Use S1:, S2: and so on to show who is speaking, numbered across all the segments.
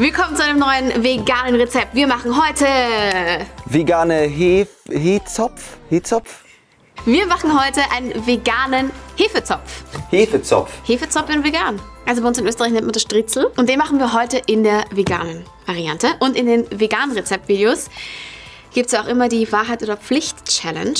S1: Willkommen zu einem neuen veganen Rezept. Wir machen heute...
S2: Vegane Hef Hezopf? Hezopf?
S1: Wir machen heute einen veganen Hefezopf.
S2: Hefezopf.
S1: Hefezopf in vegan. Also bei uns in Österreich nennt man das Stritzel. Und den machen wir heute in der veganen Variante. Und in den veganen Rezeptvideos gibt es ja auch immer die Wahrheit oder Pflicht Challenge.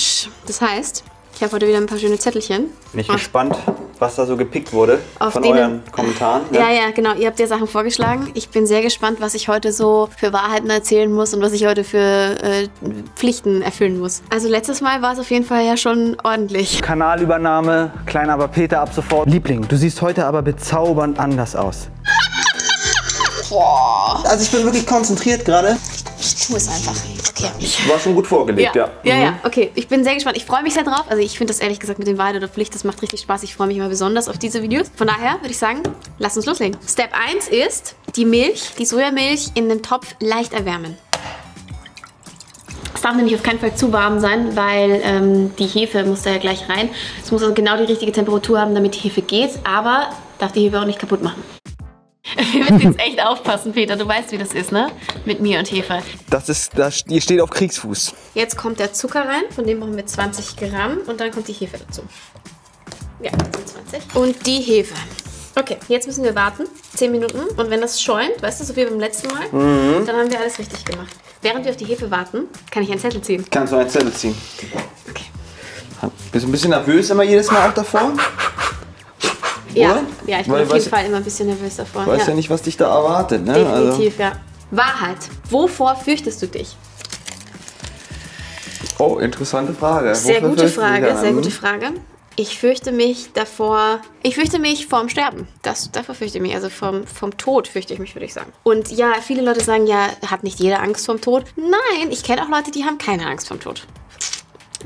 S1: Das heißt, ich habe heute wieder ein paar schöne Zettelchen.
S2: Bin ich gespannt, was da so gepickt wurde
S1: Auf
S2: von
S1: denen-
S2: euren Kommentaren. ne?
S1: Ja, ja, genau. Ihr habt ja Sachen vorgeschlagen. Ich bin sehr gespannt, was ich heute so für Wahrheiten erzählen muss und was ich heute für äh, Pflichten erfüllen muss. Also letztes Mal war es auf jeden Fall ja schon ordentlich.
S2: Kanalübernahme, kleiner aber Peter ab sofort. Liebling, du siehst heute aber bezaubernd anders aus. Also ich bin wirklich konzentriert gerade.
S1: Ich tue es einfach. Okay.
S2: War schon gut vorgelegt,
S1: Ja,
S2: ja.
S1: ja,
S2: Mhm.
S1: ja, okay. Ich bin sehr gespannt. Ich freue mich sehr drauf. Also ich finde das ehrlich gesagt mit den Wahrheit oder Pflicht, das macht richtig Spaß. Ich freue mich immer besonders auf diese Videos. Von daher würde ich sagen, lass uns loslegen. Step 1 ist die Milch, die Sojamilch in den Topf leicht erwärmen. Es darf nämlich auf keinen Fall zu warm sein, weil ähm, die Hefe muss da ja gleich rein. Es muss also genau die richtige Temperatur haben, damit die Hefe geht, aber darf die Hefe auch nicht kaputt machen. Wir müssen jetzt echt aufpassen, Peter. Du weißt, wie das ist, ne? Mit mir und Hefe.
S2: Das ist, das, ihr steht auf Kriegsfuß.
S1: Jetzt kommt der Zucker rein, von dem brauchen wir 20 Gramm und dann kommt die Hefe dazu. Ja, das sind 20. Und die Hefe. Okay, jetzt müssen wir warten, 10 Minuten. Und wenn das schäumt, weißt du, so wie beim letzten Mal, dann haben wir alles richtig gemacht. Während wir auf die Hefe warten, kann ich einen Zettel ziehen.
S2: Kannst du eine Zelle ziehen?
S1: Okay.
S2: Bist du ein bisschen nervös immer jedes Mal auch davor?
S1: Ja,
S2: Oder?
S1: ja ich bin
S2: Weil
S1: auf jeden Fall immer ein bisschen nervös davor.
S2: Weißt ja.
S1: ja.
S2: nicht, was dich da erwartet, ne?
S1: Definitiv, ja. Wahrheit. Wovor fürchtest du dich?
S2: Also, oh, interessante Frage.
S1: Sehr
S2: Wofür
S1: gute Frage, sehr gute Frage. Ich fürchte mich davor, ich fürchte mich vorm Sterben. Das, davor fürchte ich mich, also vom, vom Tod fürchte ich mich, würde ich sagen. Und ja, viele Leute sagen ja, hat nicht jeder Angst vorm Tod? Nein, ich kenne auch Leute, die haben keine Angst vorm Tod.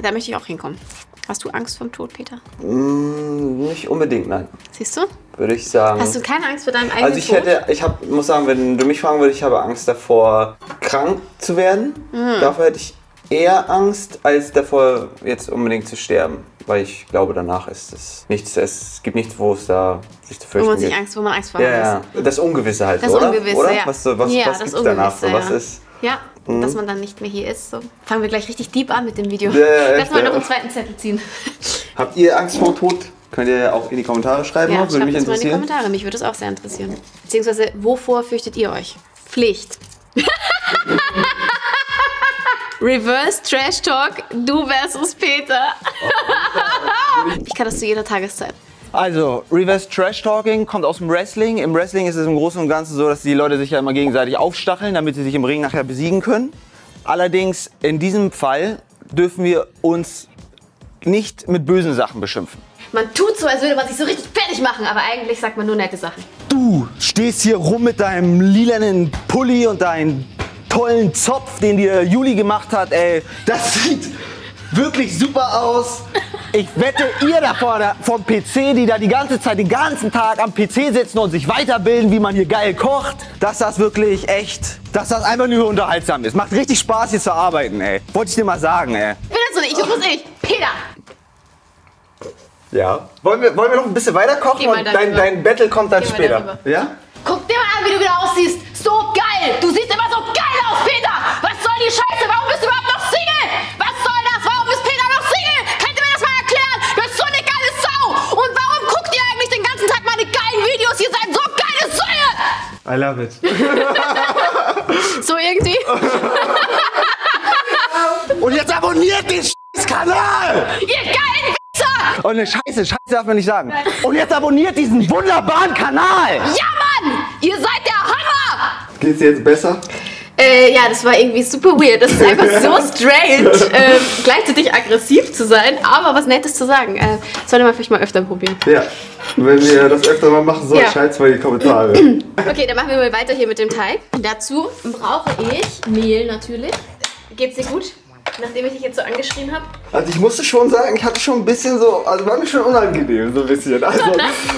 S1: Da möchte ich auch hinkommen. Hast du Angst vorm Tod, Peter?
S2: Mm, Nicht unbedingt, nein.
S1: Siehst du?
S2: Würde ich sagen.
S1: Hast du keine Angst vor deinem eigenen
S2: Also ich
S1: Tod?
S2: hätte, ich hab, muss sagen, wenn du mich fragen würdest, ich habe Angst davor, krank zu werden.
S1: Mhm.
S2: Davor hätte ich eher Angst, als davor jetzt unbedingt zu sterben. Weil ich glaube, danach ist es nichts, es gibt nichts, wo es da sich zu
S1: wo
S2: fürchten
S1: man sich
S2: gibt.
S1: Angst, wo man Angst vor
S2: ja,
S1: hat.
S2: ja, das Ungewisse halt,
S1: Das
S2: oder?
S1: Ungewisse,
S2: oder?
S1: ja.
S2: Was, was,
S1: ja,
S2: was
S1: das
S2: gibt's danach so? Was
S1: ja.
S2: ist...
S1: Ja, dass man dann nicht mehr hier ist. So. Fangen wir gleich richtig deep an mit dem Video.
S2: Ja,
S1: Lass mal noch einen zweiten Zettel ziehen.
S2: Habt ihr Angst vor Tod? Könnt ihr ja auch in die Kommentare schreiben,
S1: Ja,
S2: würde
S1: schreibt
S2: mich
S1: das mal in die
S2: interessieren.
S1: Kommentare. Mich würde es auch sehr interessieren. Beziehungsweise, wovor fürchtet ihr euch? Pflicht. Reverse Trash Talk, du versus Peter. ich kann das zu jeder Tageszeit.
S2: Also, Reverse Trash Talking kommt aus dem Wrestling. Im Wrestling ist es im Großen und Ganzen so, dass die Leute sich ja immer gegenseitig aufstacheln, damit sie sich im Ring nachher besiegen können. Allerdings, in diesem Fall dürfen wir uns nicht mit bösen Sachen beschimpfen.
S1: Man tut so, als würde man sich so richtig fertig machen, aber eigentlich sagt man nur nette Sachen.
S2: Du stehst hier rum mit deinem lilanen Pulli und deinem tollen Zopf, den dir Juli gemacht hat, ey. Das sieht wirklich super aus. Ich wette, ihr da vorne vom PC, die da die ganze Zeit, den ganzen Tag am PC sitzen und sich weiterbilden, wie man hier geil kocht, dass das wirklich echt, dass das einfach nur unterhaltsam ist. Macht richtig Spaß hier zu arbeiten, ey. Wollte ich dir mal sagen, ey.
S1: Ich bin das so nicht, das muss ich. Peter!
S2: Ja. Wollen wir, wollen wir noch ein bisschen weiter kochen und dein, dein Battle kommt dann
S1: Geh
S2: später?
S1: darüber.
S2: Ja?
S1: Guck dir mal an, wie du wieder aussiehst. So geil. Du siehst immer so geil aus, Peter. Was soll die Scheiße?
S2: I love it.
S1: So irgendwie.
S2: Und jetzt abonniert den Kanal!
S1: ihr geilen Wichser.
S2: Und eine Scheiße, Scheiße darf man nicht sagen. Und jetzt abonniert diesen wunderbaren Kanal!
S1: Ja, Mann. Ihr seid der Hammer.
S2: Geht's dir jetzt besser?
S1: Äh, ja, das war irgendwie super weird. Das ist einfach so strange, ähm, gleichzeitig aggressiv zu sein, aber was Nettes zu sagen. Äh, sollte man vielleicht mal öfter probieren.
S2: Ja. Wenn wir das öfter mal machen sollen,
S1: Ja.
S2: schreibt's mal in die Kommentare.
S1: Okay, dann machen wir mal weiter hier mit dem Teig. Dazu brauche ich Mehl natürlich. Geht's dir gut? Nachdem ich dich jetzt so angeschrien habe.
S2: Also ich musste schon sagen, ich hatte schon ein bisschen so, also war mir schon unangenehm, so ein bisschen. Also,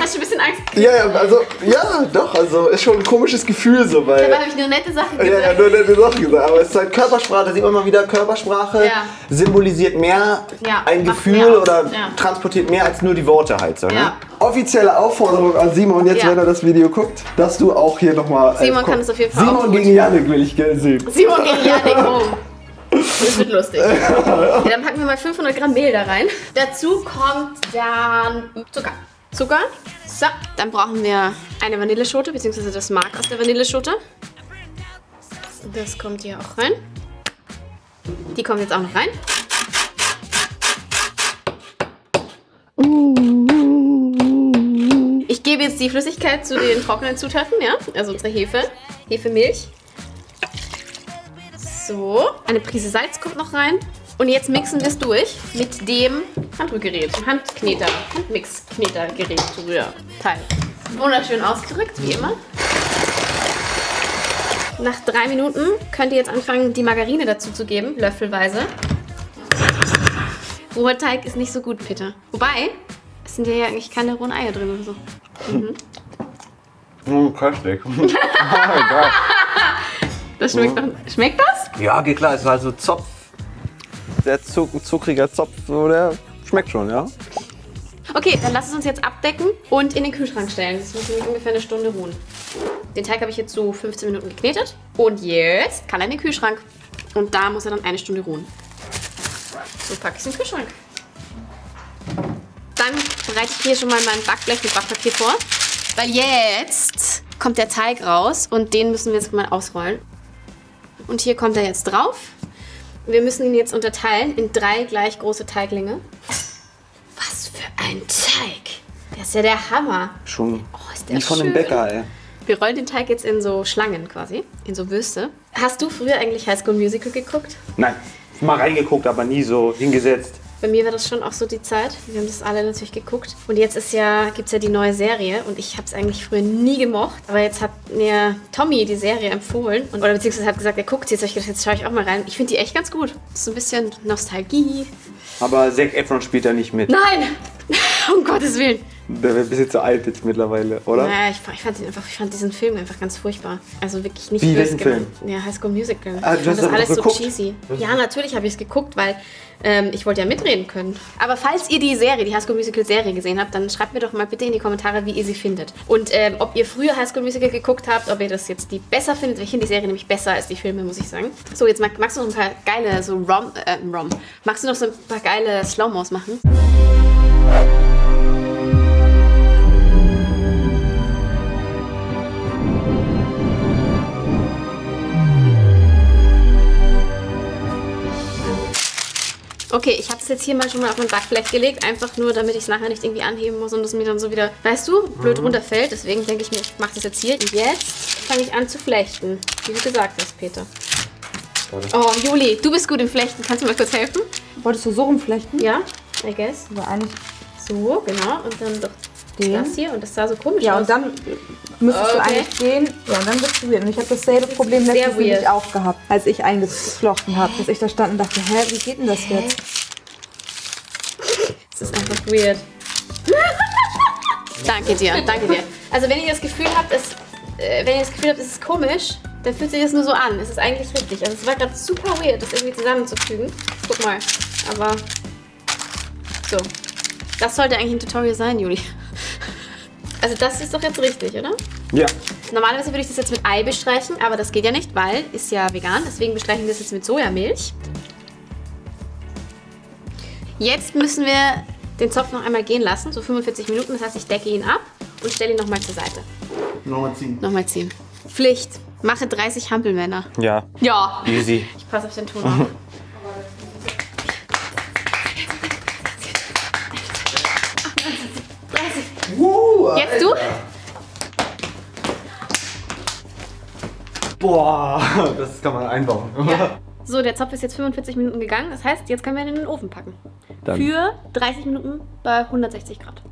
S1: Hast du ein bisschen Angst?
S2: ja, ja, also, ja, doch, also ist schon ein komisches Gefühl so, weil...
S1: Dabei habe ich nur nette Sachen
S2: Ja, ja,
S1: gesagt.
S2: nur nette Sachen gesagt. Aber es ist halt Körpersprache, da sieht man mal wieder, Körpersprache
S1: Ja.
S2: symbolisiert mehr
S1: Ja,
S2: ein Gefühl
S1: mehr
S2: oder
S1: Ja.
S2: transportiert mehr als nur die Worte halt so. Ne?
S1: Ja.
S2: Offizielle Aufforderung an Simon, jetzt
S1: Ja.
S2: wenn er das Video guckt, dass du auch hier nochmal.
S1: Simon kann es auf jeden Fall
S2: Simon gegen Janik will ich gerne sehen.
S1: Simon gegen Janik. Oh. Das wird lustig. Ja, dann packen wir mal 500 Gramm Mehl da rein. Dazu kommt dann Zucker. Zucker. So, dann brauchen wir eine Vanilleschote, beziehungsweise das Mark aus der Vanilleschote. Das kommt hier auch rein. Die kommt jetzt auch noch rein. Ich gebe jetzt die Flüssigkeit zu den trockenen Zutaten, ja? Also unsere Hefe. Hefemilch. So, eine Prise Salz kommt noch rein. Und jetzt mixen wir es durch mit dem Handrührgerät, Handkneter, Handmix-Knetergerät, Rührteil. Wunderschön ausgerückt, wie immer. Nach drei Minuten könnt ihr jetzt anfangen, die Margarine dazu zu geben, löffelweise. Roher Teig ist nicht so gut, Peter. Wobei, es sind ja eigentlich keine rohen Eier drin oder so.
S2: Oh, köstlich.
S1: Das schmeckt doch. Schmeckt das?
S2: Ja, geht klar, es ist halt so Zopf. Sehr zuck zuckriger Zopf, so der schmeckt schon, ja.
S1: Okay, dann lass es uns jetzt abdecken und in den Kühlschrank stellen. Das muss nämlich ungefähr eine Stunde ruhen. Den Teig habe ich jetzt so 15 Minuten geknetet. Und jetzt kann er in den Kühlschrank. Und da muss er dann eine Stunde ruhen. So packe ich es in den Kühlschrank. Dann bereite ich hier schon mal mein Backblech mit Backpapier vor. Weil jetzt kommt der Teig raus und den müssen wir jetzt mal ausrollen. Und hier kommt er jetzt drauf. Wir müssen ihn jetzt unterteilen in drei gleich große Teiglinge. Was für ein Teig! Das ist ja der Hammer.
S2: Schon
S1: Oh, ist der
S2: wie von
S1: schön.
S2: einem Bäcker, ey.
S1: Wir rollen den Teig jetzt in so Schlangen quasi, in so Würste. Hast du früher eigentlich High School Musical geguckt?
S2: Nein, mal reingeguckt, aber nie so hingesetzt.
S1: Bei mir war das schon auch so die Zeit. Wir haben das alle natürlich geguckt. Und jetzt ist ja, gibt es ja die neue Serie. Und ich habe es eigentlich früher nie gemocht. Aber jetzt hat mir Tommy die Serie empfohlen. Und, oder beziehungsweise hat gesagt, er guckt sie. Jetzt ich gedacht, jetzt schaue ich auch mal rein. Ich finde die echt ganz gut. Das ist so ein bisschen Nostalgie.
S2: Aber Zac Efron spielt da nicht mit.
S1: Nein! um Gottes Willen.
S2: Der wäre ein bisschen zu alt jetzt mittlerweile, oder?
S1: Naja, ich, ich, fand ihn einfach, ich fand diesen Film einfach ganz furchtbar. Also wirklich nicht
S2: Wie, welchen
S1: gemeint. Ja, High School Musical.
S2: Ah,
S1: ich
S2: du
S1: fand
S2: hast
S1: das alles
S2: auch
S1: so
S2: geguckt?
S1: cheesy. Ja, natürlich habe ich es geguckt, weil ähm, ich wollte ja mitreden können. Aber falls ihr die Serie, die High School Musical Serie gesehen habt, dann schreibt mir doch mal bitte in die Kommentare, wie ihr sie findet. Und ähm, ob ihr früher High School Musical geguckt habt, ob ihr das jetzt die besser findet. Ich finde die Serie nämlich besser als die Filme, muss ich sagen. So, jetzt mag, magst du noch ein paar geile, so Rom, äh, Rom. Magst du noch so ein paar geile Slow-Mos machen? Okay, ich habe es jetzt hier mal schon mal auf mein Backblech gelegt, einfach nur, damit ich es nachher nicht irgendwie anheben muss und es mir dann so wieder, weißt du, blöd runterfällt. Deswegen denke ich mir, ich mache das jetzt hier. Und jetzt fange ich an zu flechten, wie du gesagt hast, Peter. Oh, Juli, du bist gut im Flechten. Kannst du mir kurz helfen?
S3: Wolltest du so rumflechten?
S1: Ja, I guess.
S3: Aber eigentlich.
S1: So, genau. Und dann doch
S3: Den?
S1: das hier. Und das sah so komisch
S3: Ja,
S1: aus.
S3: und dann müsstest du
S1: Okay.
S3: eigentlich den. Ja, und dann wird's weird. Und ich habe dasselbe Problem
S1: Sehr
S3: letztens nämlich auch gehabt, als ich eingeflochten habe. Dass ich da stand und dachte, hä, wie geht denn das jetzt?
S1: Das ist einfach weird. danke dir, danke dir. Also wenn ihr das Gefühl habt, es, äh, wenn ihr das Gefühl habt, es ist komisch, dann fühlt sich das nur so an. Es ist eigentlich richtig. Also es war gerade super weird, das irgendwie zusammenzufügen. Guck mal. Aber so. Das sollte eigentlich ein Tutorial sein, Juli. Also das ist doch jetzt richtig, oder?
S2: Ja.
S1: Normalerweise würde ich das jetzt mit Ei bestreichen, aber das geht ja nicht, weil ist ja vegan. Deswegen bestreichen wir das jetzt mit Sojamilch. Jetzt müssen wir den Zopf noch einmal gehen lassen, so 45 Minuten. Das heißt, ich decke ihn ab und stelle ihn nochmal zur Seite.
S2: Nochmal ziehen.
S1: Nochmal ziehen. Pflicht. Mache 30 Hampelmänner.
S2: Ja.
S1: Ja.
S2: Easy.
S1: Ich passe auf den Ton auf. Jetzt du?
S2: Boah, das kann man einbauen.
S1: Ja. So, der Zopf ist jetzt 45 Minuten gegangen. Das heißt, jetzt können wir ihn in den Ofen packen.
S2: Dann.
S1: Für 30 Minuten bei 160 Grad.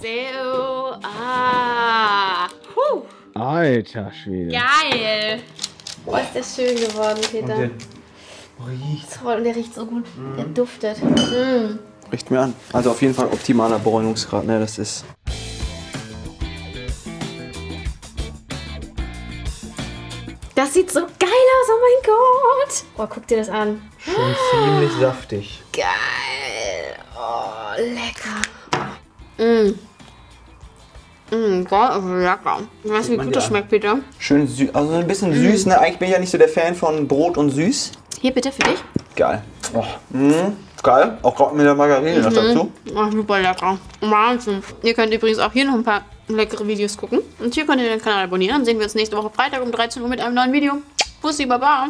S1: So, ah. Puh,
S2: Alter Schwede.
S1: geil. Boah, ist das schön geworden, Peter.
S2: riecht.
S1: Toll, und der riecht so gut. Der duftet. Mm.
S2: Riecht mir an. Also auf jeden Fall optimaler Bräunungsgrad, ne? Das ist.
S1: Das sieht so geil aus, oh mein Gott. Boah, guck dir das an.
S2: Schon ziemlich saftig.
S1: Geil. Oh, lecker. Mm. Mm, boah, ist lecker. Weißt du, wie gut das schmeckt, Peter?
S2: Schön süß. Also ein bisschen süß, ne? Eigentlich bin ich ja nicht so der Fan von Brot und süß.
S1: Hier, bitte, für dich.
S2: Geil. Oh. Mm, geil. Auch gerade mit der Margarine noch dazu.
S1: Oh, super lecker. Wahnsinn. Ihr könnt übrigens auch hier noch ein paar leckere Videos gucken. Und hier könnt ihr den Kanal abonnieren. Dann sehen wir uns nächste Woche Freitag um 13 Uhr mit einem neuen Video. Bussi, baba.